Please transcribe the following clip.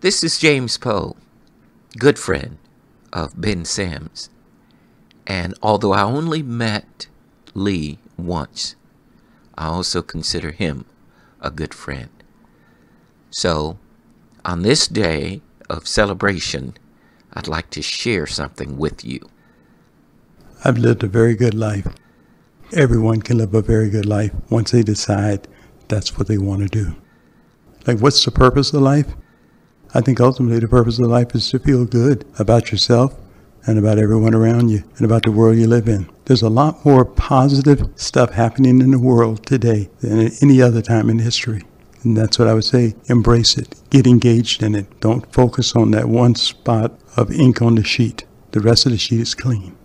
This is James Poe, good friend of Ben Sams. And although I only met Lee once, I also consider him a good friend. So, on this day of celebration, I'd like to share something with you. I've lived a very good life. Everyone can live a very good life once they decide that's what they want to do. Like, what's the purpose of life? I think ultimately the purpose of life is to feel good about yourself and about everyone around you and about the world you live in. There's a lot more positive stuff happening in the world today than at any other time in history. And that's what I would say. Embrace it. Get engaged in it. Don't focus on that one spot of ink on the sheet. The rest of the sheet is clean.